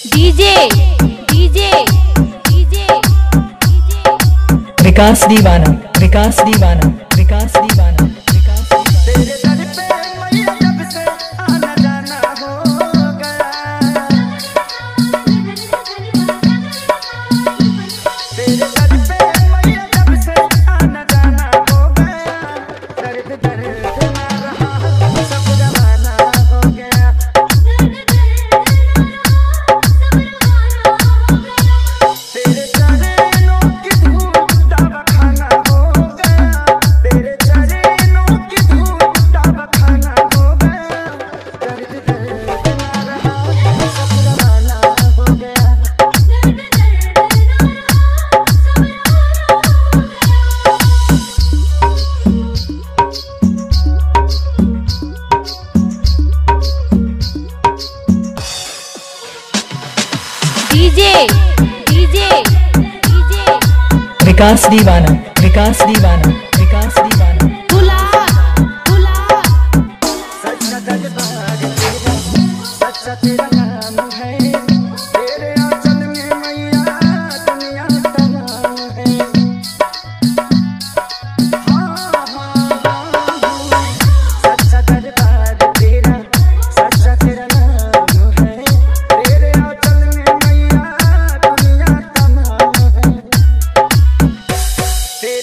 DJ DJ DJ विकास दीवाना विकास दीवाना विकास दीवाना। DJ DJ DJ. विकास दीवाना विकास दीवाना विकास दीवाना। बुला बुला सच सच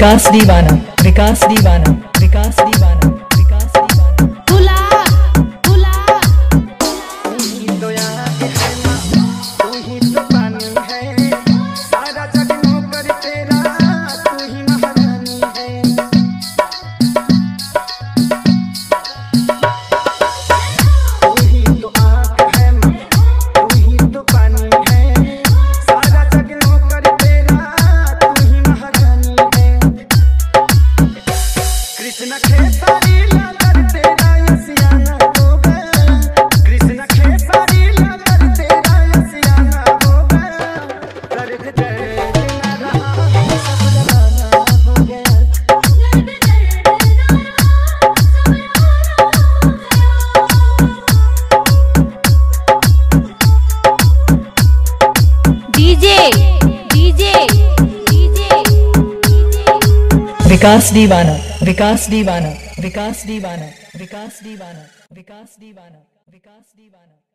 विकास दीवाना विकास दीवाना विकास दीवाना। विकास दीवाना विकास दीवाना। विकास दीवाना विकास दीवाना विकास दीवाना विकास दीवाना।